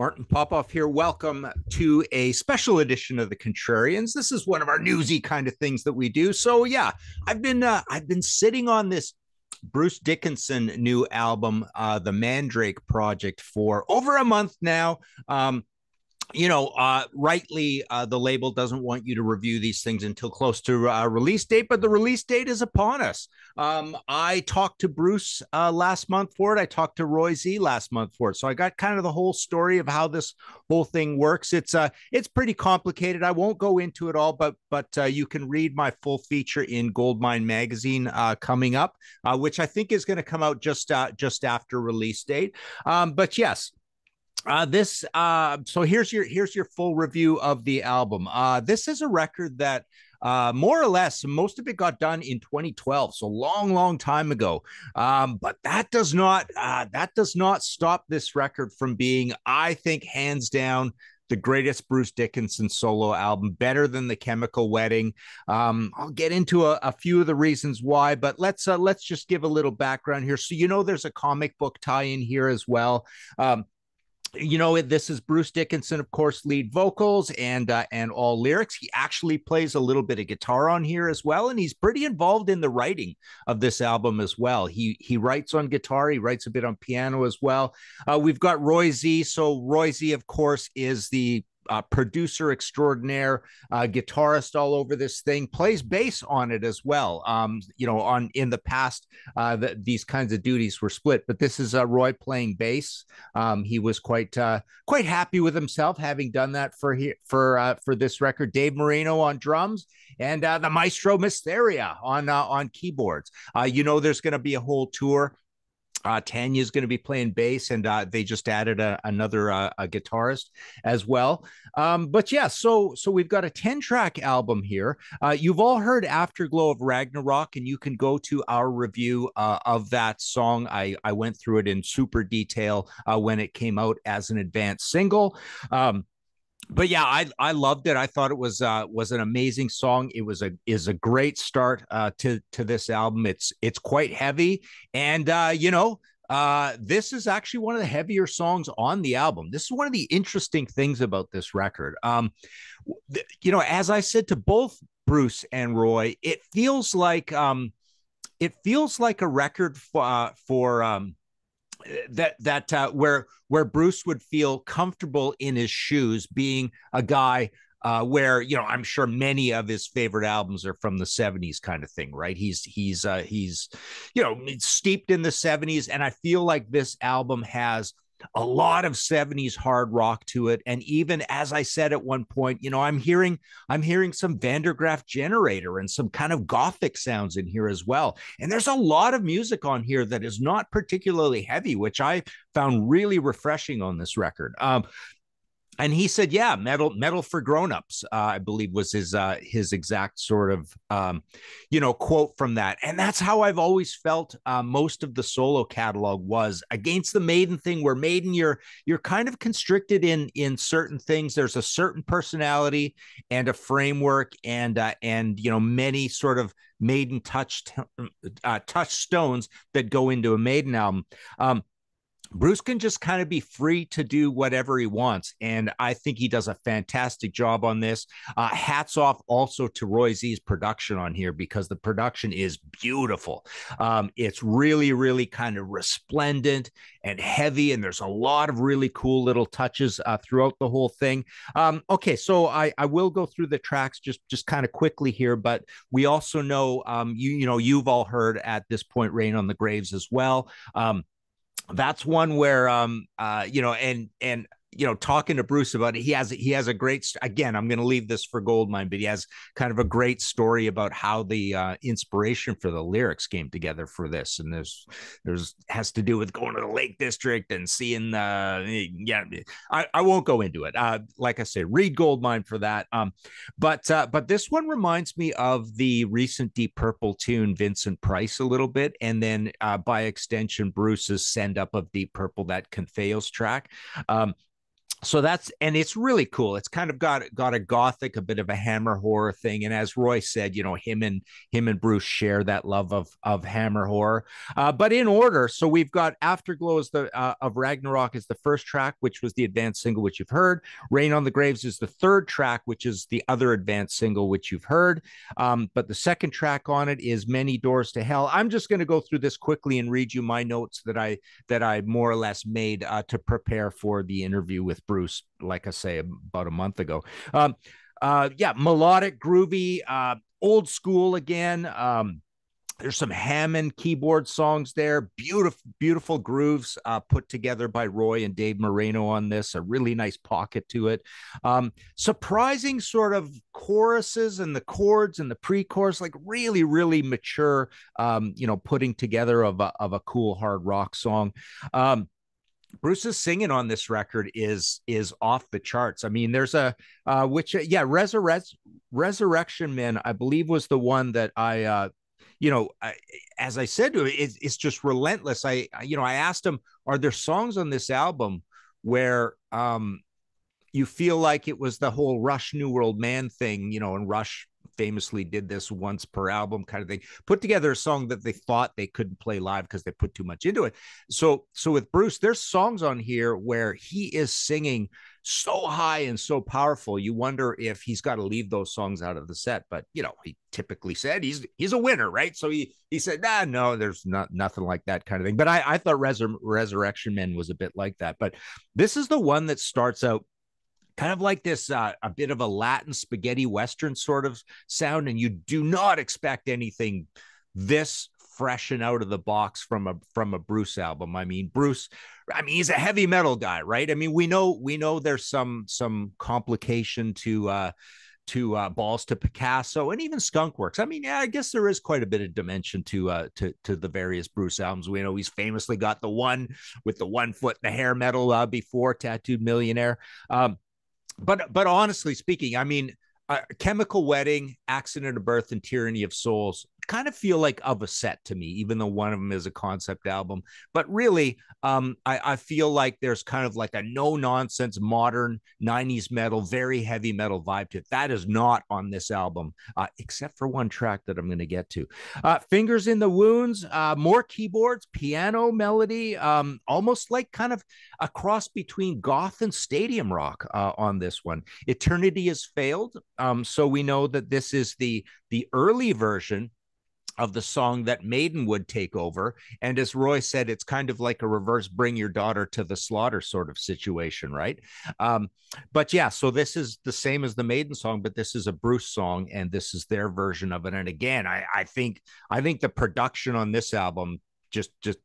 Martin Popoff here. Welcome to a special edition of the Contrarians. This is one of our newsy kind of things that we do. So yeah, I've been uh, I've been sitting on this Bruce Dickinson new album, uh, the Mandrake Project, for over a month now. Um, you know, uh, rightly, uh, the label doesn't want you to review these things until close to uh, release date, but the release date is upon us. Um, I talked to Bruce uh, last month for it. I talked to Roy Z last month for it, so I got kind of the whole story of how this whole thing works. It's uh, it's pretty complicated. I won't go into it all, but but uh, you can read my full feature in Goldmine magazine uh, coming up, uh, which I think is going to come out just just after release date. Um, but yes, uh, this uh, so here's your here's your full review of the album. Uh, this is a record that uh, more or less most of it got done in 2012 so long long time ago um, but that does not uh, that does not stop this record from being i think hands down the greatest Bruce Dickinson solo album, better than the Chemical Wedding. Um, I'll get into a, a, few of the reasons why, but let's uh, let's just give a little background here. So you know, there's a comic book tie-in here as well. Um, you know this is bruce dickinson of course lead vocals and uh, and all lyrics. He actually plays a little bit of guitar on here as well and he's pretty involved in the writing of this album as well. He he writes on guitar he writes a bit on piano as well. Uh, we've got roy z. So roy z of course is the uh, producer extraordinaire, uh, guitarist all over this thing, plays bass on it as well. Um, you know, on in the past, uh, the, these kinds of duties were split, but this is uh, Roy playing bass. Um, he was quite uh, quite happy with himself having done that for he, for uh, for this record. Dave Moreno on drums and the maestro Mistheria on on keyboards. You know, there's going to be a whole tour uh, Tanya is going to be playing bass, and uh, they just added a, another uh, a guitarist as well. Um, but yeah, so so we've got a ten track album here. Uh, you've all heard "Afterglow of Ragnarok," and you can go to our review uh, of that song. I I went through it in super detail uh, when it came out as an advanced single. Um, but yeah, I I loved it. I thought it was uh was an amazing song. It was a is a great start uh to to this album. It's it's quite heavy and uh you know uh, this is actually one of the heavier songs on the album. This is one of the interesting things about this record. Um, th- you know, as I said to both Bruce and Roy, it feels like um, it feels like a record for uh, for um, that that uh, where where Bruce would feel comfortable in his shoes, being a guy uh, where you know I'm sure many of his favorite albums are from the 70s kind of thing, right? He's he's uh, he's you know steeped in the 70s, and I feel like this album has a lot of 70s hard rock to it. And even as i said at one point you know i'm hearing i'm hearing some van der graaf generator and some kind of gothic sounds in here as well. And there's a lot of music on here that is not particularly heavy which i found really refreshing on this record. Um, and he said, "Yeah, metal, metal for grown-ups." Uh, I believe was his uh, his exact sort of um, you know quote from that, and that's how I've always felt. Uh, most of the solo catalog was against the Maiden thing, where Maiden you're you're kind of constricted in in certain things. There's a certain personality and a framework, and uh, and you know many sort of Maiden touched uh, touchstones that go into a Maiden album. Um, Bruce can just kind of be free to do whatever he wants. And I think he does a fantastic job on this. Uh, hats off also to Roy Z's production on here because the production is beautiful. Um, it's really, really kind of resplendent and heavy. And there's a lot of really cool little touches uh, throughout the whole thing. Um, okay, so I, I will go through the tracks just, just kind of quickly here. But we also know, um, you, you know, you've all heard at this point Rain on the Graves as well. That's one where um uh you know and and you know, talking to Bruce about it, he has he has a great again. I'm going to leave this for Goldmine, but he has kind of a great story about how the uh, inspiration for the lyrics came together for this, and there's there's has to do with going to the Lake District and seeing the yeah. I, I won't go into it. Uh, like I said, read Goldmine for that. Um, but uh, but this one reminds me of the recent Deep Purple tune Vincent Price a little bit, and then uh, by extension Bruce's send up of Deep Purple that Confiance track. Um, so that's and it's really cool. It's kind of got got a gothic, a bit of a hammer horror thing. And as Roy said, you know, him and him and Bruce share that love of of hammer horror. Uh, but in order, so we've got Afterglow is the uh, of Ragnarok is the first track, which was the advanced single, which you've heard. Rain on the Graves is the third track, which is the other advanced single, which you've heard. Um, but the second track on it is Many Doors to Hell. I'm just going to go through this quickly and read you my notes that I that I more or less made uh, to prepare for the interview with Bruce, like I say, about a month ago. Um, uh, yeah, melodic, groovy, uh, old school again. Um, there's some Hammond keyboard songs there. Beautiful, beautiful grooves uh, put together by Roy and Dave Moreno on this. A really nice pocket to it. Um, surprising sort of choruses and the chords and the pre-chorus, like really, really mature. Um, you know, putting together of a, of a cool hard rock song. Um, Bruce's singing on this record is is off the charts. I mean, there's a uh, which uh, yeah, Resurrect Resurrection Man, I believe was the one that I uh, you know, I, as I said to him, it's, it's just relentless. I you know, I asked him, are there songs on this album where um you feel like it was the whole Rush New World Man thing, you know, and Rush famously did this once per album kind of thing put together a song that they thought they couldn't play live because they put too much into it. So so with bruce there's songs on here where he is singing so high and so powerful you wonder if he's got to leave those songs out of the set but you know he typically said he's he's a winner right? So he he said nah no there's not nothing like that kind of thing. But i i thought Resur- resurrection men was a bit like that. But this is the one that starts out kind of like this uh, a bit of a Latin spaghetti western sort of sound, and you do not expect anything this fresh and out of the box from a from a Bruce album. I mean, Bruce, I mean, he's a heavy metal guy, right? I mean, we know we know there's some some complication to uh to uh, balls to Picasso and even Skunk Works. I mean, yeah, I guess there is quite a bit of dimension to uh to to the various Bruce albums. We know he's famously got the one with the one foot in the hair metal uh, before Tattooed Millionaire. Um, but but honestly speaking, I mean, uh, Chemical Wedding, Accident of Birth, and Tyranny of Souls kind of feel like of a set to me, even though one of them is a concept album. But really, um, I, I feel like there's kind of like a no nonsense modern 90s metal, very heavy metal vibe to it. That is not on this album, uh, except for one track that I'm going to get to. Uh, Fingers in the Wounds, uh, more keyboards, piano melody, um, almost like kind of a cross between goth and stadium rock uh, on this one. Eternity has failed. Um, so we know that this is the the early version of the song that Maiden would take over. And as Roy said, it's kind of like a reverse bring your daughter to the slaughter sort of situation, right? Um, but yeah, so this is the same as the Maiden song, but this is a Bruce song, and this is their version of it. And again, I, I think I think the production on this album just just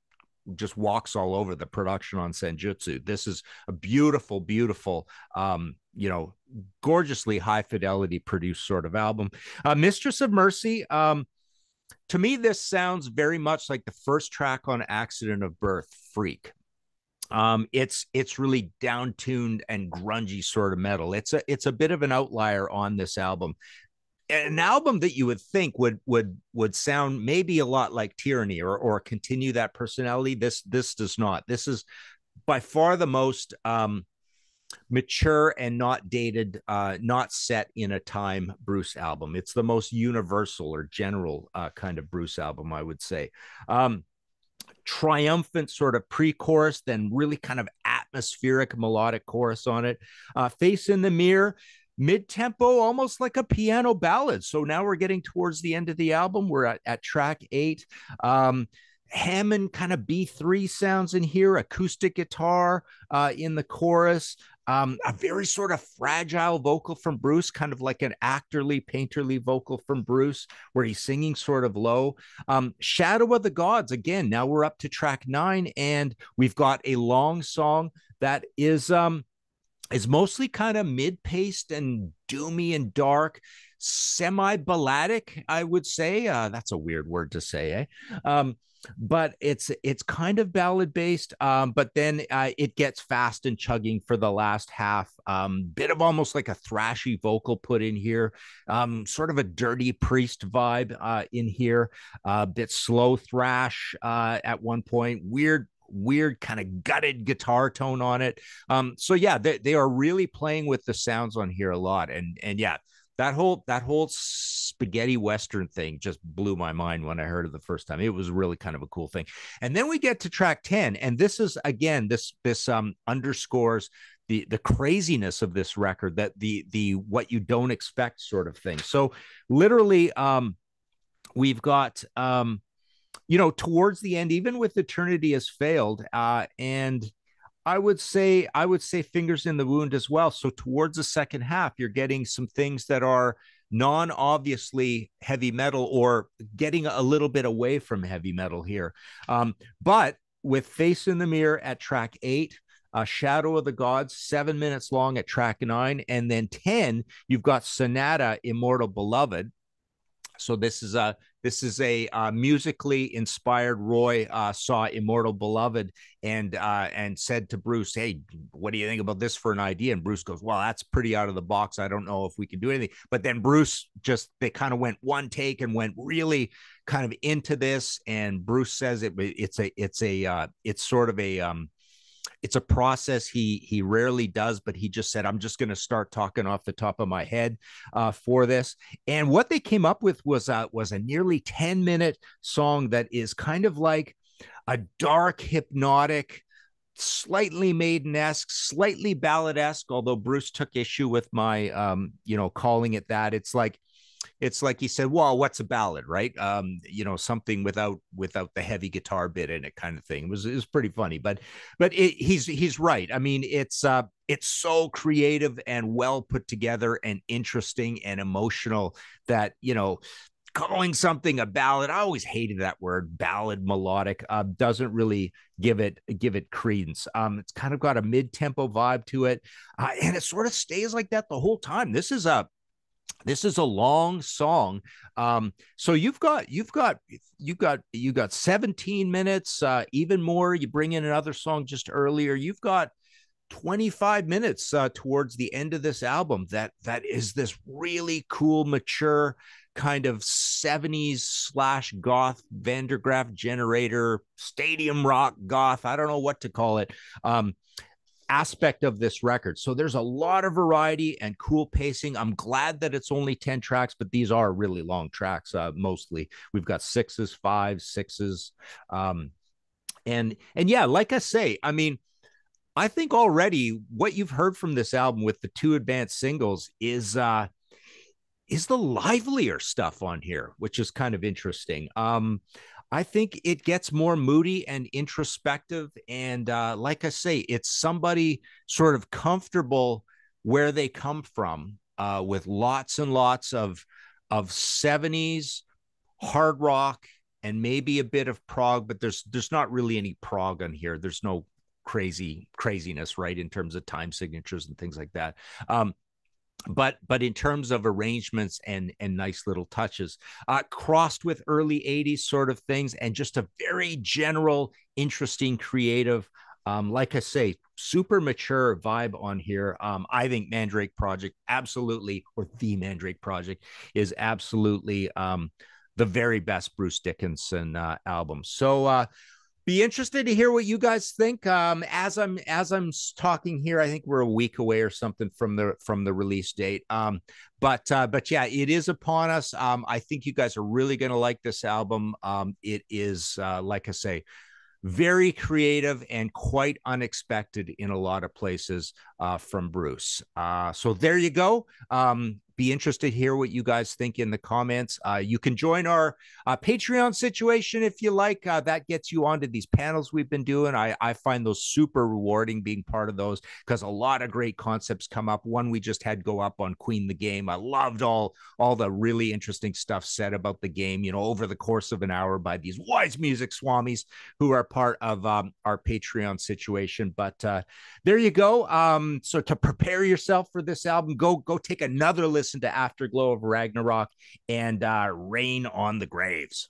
just walks all over the production on Senjutsu. This is a beautiful, beautiful, um, you know, gorgeously high fidelity produced sort of album. Uh, Mistress of Mercy. Um, to me, this sounds very much like the first track on Accident of Birth, Freak. Um, it's it's really downtuned and grungy sort of metal. It's a it's a bit of an outlier on this album. An album that you would think would would would sound maybe a lot like Tyranny or or continue that personality. This this does not. This is by far the most um mature and not dated, uh, not set in a time Bruce album. It's the most universal or general uh, kind of Bruce album, I would say. Um, triumphant sort of pre-chorus, then really kind of atmospheric melodic chorus on it. Uh, Face in the Mirror, mid-tempo, almost like a piano ballad. So now we're getting towards the end of the album. We're at, at track eight. Um, Hammond kind of B3 sounds in here, acoustic guitar uh, in the chorus, um, a very sort of fragile vocal from Bruce, kind of like an actorly, painterly vocal from Bruce, where he's singing sort of low. Um, Shadow of the Gods, again, now we're up to track nine, and we've got a long song that is um is mostly kind of mid-paced and doomy and dark semi-balladic i would say uh, that's a weird word to say eh? um, but it's it's kind of ballad based um, but then uh, it gets fast and chugging for the last half um, bit of almost like a thrashy vocal put in here um, sort of a dirty priest vibe uh, in here a uh, bit slow thrash uh, at one point weird weird kind of gutted guitar tone on it. Um, so yeah, they, they are really playing with the sounds on here a lot. And and yeah, that whole that whole spaghetti western thing just blew my mind when I heard it the first time. It was really kind of a cool thing. And then we get to track 10 and this is again this this um underscores the the craziness of this record that the the what you don't expect sort of thing. So literally um we've got um you know towards the end even with eternity has failed uh and I would say I would say fingers in the wound as well. So towards the second half, you're getting some things that are non-obviously heavy metal or getting a little bit away from heavy metal here. Um, but with Face in the Mirror at track eight, uh, Shadow of the Gods, seven minutes long at track nine, and then 10, you've got Sonata, Immortal Beloved. So this is a this is a uh, musically inspired. Roy uh, saw Immortal Beloved and uh, and said to Bruce, "Hey, what do you think about this for an idea?" And Bruce goes, "Well, that's pretty out of the box. I don't know if we can do anything." But then Bruce just they kind of went one take and went really kind of into this. And Bruce says it it's a it's a uh, it's sort of a um, it's a process he he rarely does but he just said i'm just going to start talking off the top of my head uh, for this. And what they came up with was uh, was a nearly 10 minute song that is kind of like a dark hypnotic slightly maiden-esque slightly ballad-esque although bruce took issue with my um you know calling it that. It's like it's like he said, well, what's a ballad, right? Um, you know, something without without the heavy guitar bit in it, kind of thing. It was pretty funny, but but it, he's he's right. I mean, it's uh it's so creative and well put together and interesting and emotional that you know calling something a ballad i always hated that word ballad melodic uh, doesn't really give it give it credence um, it's kind of got a mid-tempo vibe to it uh, and it sort of stays like that the whole time this is a this is a long song um, so you've got you've got you've got you got 17 minutes uh, even more. You bring in another song just earlier. You've got 25 minutes uh, towards the end of this album that that is this really cool mature kind of 70s slash goth Van der Graaf generator stadium rock goth i don't know what to call it. Um, aspect of this record. So there's a lot of variety and cool pacing. I'm glad that it's only 10 tracks, but these are really long tracks, uh, mostly. We've got sixes, fives, sixes. Um, and and yeah, like I say, I mean, I think already what you've heard from this album with the two advanced singles is uh is the livelier stuff on here, which is kind of interesting. Um, I think it gets more moody and introspective. And uh, like I say, it's somebody sort of comfortable where they come from uh, with lots and lots of of 70s hard rock and maybe a bit of prog, but there's there's not really any prog on here. There's no crazy craziness, right, in terms of time signatures and things like that. Um, but but in terms of arrangements and and nice little touches uh, crossed with early 80s sort of things and just a very general interesting creative um, like I say, super mature vibe on here. Um, I think Mandrake Project absolutely, or the Mandrake Project is absolutely um, the very best Bruce Dickinson uh, album. So uh, be interested to hear what you guys think. Um, as i'm as i'm talking here i think we're a week away or something from the from the release date. Um, but uh, but yeah it is upon us. Um, i think you guys are really going to like this album. Um, it is uh, like i say very creative and quite unexpected in a lot of places uh, from Bruce. Uh, so there you go. Um, be interested to hear what you guys think in the comments. Uh, you can join our uh, Patreon situation if you like. Uh, that gets you onto these panels we've been doing. I, I find those super rewarding being part of those because a lot of great concepts come up. One we just had go up on Queen the Game. I loved all all the really interesting stuff said about the game. You know, over the course of an hour by these wise music swamis who are part of um, our Patreon situation. But uh, there you go. Um, so to prepare yourself for this album, go go take another listen listen to Afterglow of Ragnarok and uh, Rain on the Graves.